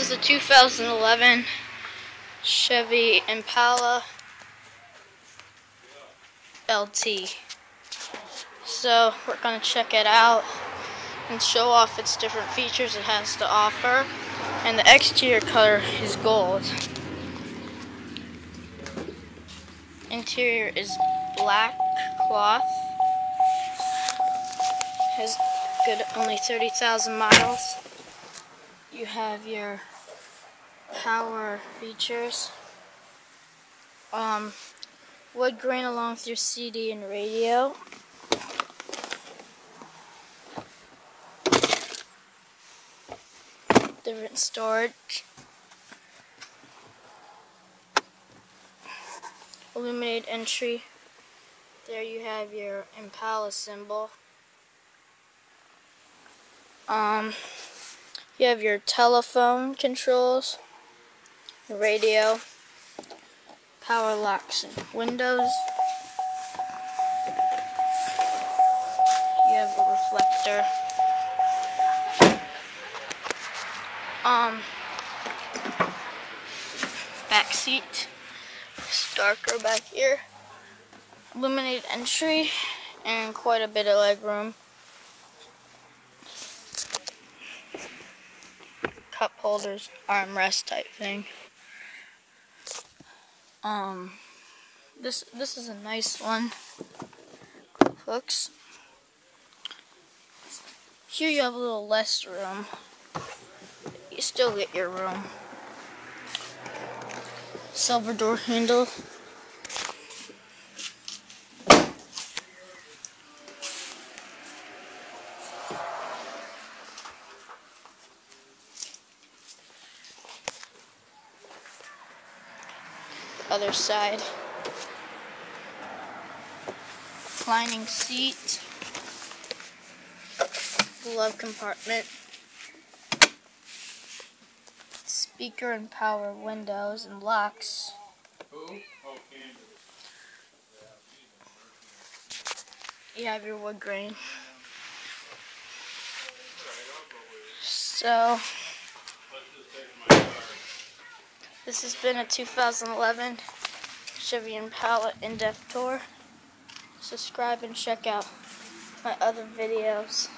is a 2011 Chevy Impala LT. So we're going to check it out and show off its different features it has to offer. And the exterior color is gold. Interior is black cloth. Has good only 30,000 miles. You have your power features. Um, wood grain along with your CD and radio. Different storage. Illuminated entry. There you have your Impala symbol. Um, you have your telephone controls, radio, power locks and windows. You have a reflector. Um, back seat. It's darker back here. Illuminated entry and quite a bit of leg room. Holders, armrest type thing. Um, this this is a nice one. Hooks. Here you have a little less room. You still get your room. Silver door handle. Other side. Reclining seat. Glove compartment. Speaker and power windows and locks. You have your wood grain. So this has been a 2011 Chevy Impala in-depth tour. Subscribe and check out my other videos.